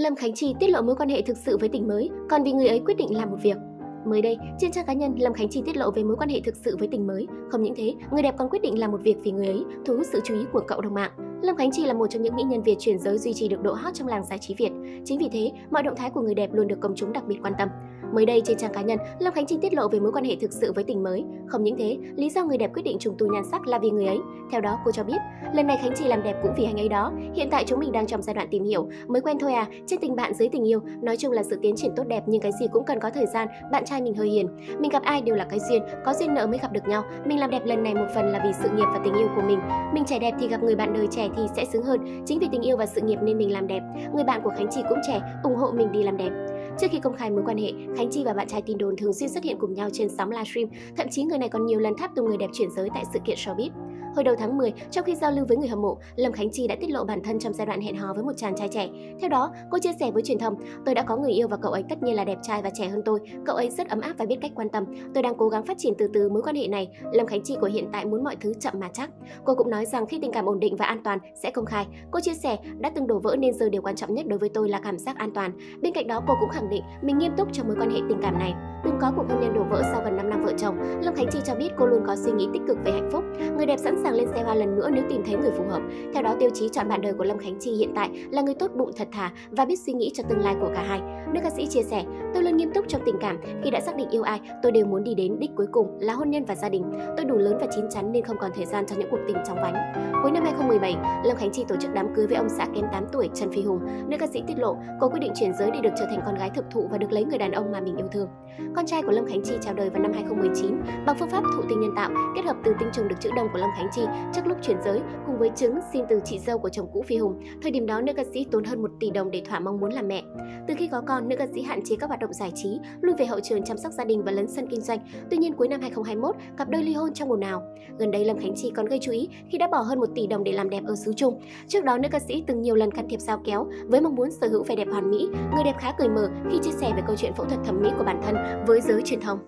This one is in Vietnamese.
Lâm Khánh Chi tiết lộ mối quan hệ thực sự với tình mới, còn vì người ấy quyết định làm một việc. Mới đây, trên trang cá nhân, Lâm Khánh Chi tiết lộ về mối quan hệ thực sự với tình mới. Không những thế, người đẹp còn quyết định làm một việc vì người ấy, thu hút sự chú ý của cộng đồng mạng. Lâm Khánh Chi là một trong những mỹ nhân Việt chuyển giới duy trì được độ hot trong làng giải trí Việt. Chính vì thế, mọi động thái của người đẹp luôn được công chúng đặc biệt quan tâm. Mới đây trên trang cá nhân, Lâm Khánh Chi tiết lộ về mối quan hệ thực sự với tình mới. Không những thế, lý do người đẹp quyết định trùng tu nhan sắc là vì người ấy. Theo đó, cô cho biết, lần này Khánh Chi làm đẹp cũng vì anh ấy đó. Hiện tại chúng mình đang trong giai đoạn tìm hiểu, mới quen thôi à, trên tình bạn dưới tình yêu, nói chung là sự tiến triển tốt đẹp nhưng cái gì cũng cần có thời gian, bạn trai mình hơi hiền. Mình gặp ai đều là cái duyên, có duyên nợ mới gặp được nhau. Mình làm đẹp lần này một phần là vì sự nghiệp và tình yêu của mình. Mình trẻ đẹp thì gặp người bạn đời trẻ thì sẽ sướng hơn, chính vì tình yêu và sự nghiệp nên mình làm đẹp. Người bạn của Khánh Chi cũng trẻ, ủng hộ mình đi làm đẹp. Trước khi công khai mối quan hệ, Khánh Chi và bạn trai tin đồn thường xuyên xuất hiện cùng nhau trên sóng livestream, thậm chí người này còn nhiều lần tháp tùng người đẹp chuyển giới tại sự kiện showbiz. Hồi đầu tháng 10, trong khi giao lưu với người hâm mộ, Lâm Khánh Chi đã tiết lộ bản thân trong giai đoạn hẹn hò với một chàng trai trẻ. Theo đó, cô chia sẻ với truyền thông, tôi đã có người yêu và cậu ấy tất nhiên là đẹp trai và trẻ hơn tôi. Cậu ấy rất ấm áp và biết cách quan tâm. Tôi đang cố gắng phát triển từ từ mối quan hệ này. Lâm Khánh Chi của hiện tại muốn mọi thứ chậm mà chắc. Cô cũng nói rằng khi tình cảm ổn định và an toàn sẽ công khai. Cô chia sẻ, đã từng đổ vỡ nên giờ điều quan trọng nhất đối với tôi là cảm giác an toàn. Bên cạnh đó, cô cũng khẳng định mình nghiêm túc trong mối quan hệ tình cảm này. Từng có cuộc hôn nhân đổ vỡ sau gần 5 năm vợ chồng, Lâm Khánh Chi cho biết cô luôn có suy nghĩ tích cực về hạnh phúc. Người đẹp sẵn sàng lên xe hoa lần nữa nếu tìm thấy người phù hợp. Theo đó, tiêu chí chọn bạn đời của Lâm Khánh Chi hiện tại là người tốt bụng thật thà và biết suy nghĩ cho tương lai của cả hai. Nữ ca sĩ chia sẻ, tôi luôn nghiêm túc trong tình cảm, khi đã xác định yêu ai, tôi đều muốn đi đến đích cuối cùng là hôn nhân và gia đình. Tôi đủ lớn và chín chắn nên không còn thời gian cho những cuộc tình trong vánh. Cuối năm 2017, Lâm Khánh Chi tổ chức đám cưới với ông xã kém 8 tuổi Trần Phi Hùng. Nữ ca sĩ tiết lộ, cô quyết định chuyển giới để được trở thành con gái thực thụ và được lấy người đàn ông mà mình yêu thương. Con trai của Lâm Khánh Chi chào đời vào năm 2019 bằng phương pháp thụ tinh nhân tạo kết hợp từ tinh trùng được chữ đông của Lâm Khánh Chi trước lúc chuyển giới cùng với trứng xin từ chị dâu của chồng cũ Phi Hùng. Thời điểm đó nữ ca sĩ tốn hơn 1 tỷ đồng để thỏa mong muốn làm mẹ. Từ khi có con, nữ ca sĩ hạn chế các hoạt động giải trí, lui về hậu trường chăm sóc gia đình và lấn sân kinh doanh. Tuy nhiên cuối năm 2021, cặp đôi ly hôn trong ồn ào. Gần đây Lâm Khánh Chi còn gây chú ý khi đã bỏ hơn 1 tỷ đồng để làm đẹp ở xứ Trung. Trước đó nữ ca sĩ từng nhiều lần can thiệp giao kéo với mong muốn sở hữu vẻ đẹp hoàn mỹ. Người đẹp khá cười mở khi chia sẻ về câu chuyện phẫu thuật thẩm mỹ của bản thân với giới truyền thông.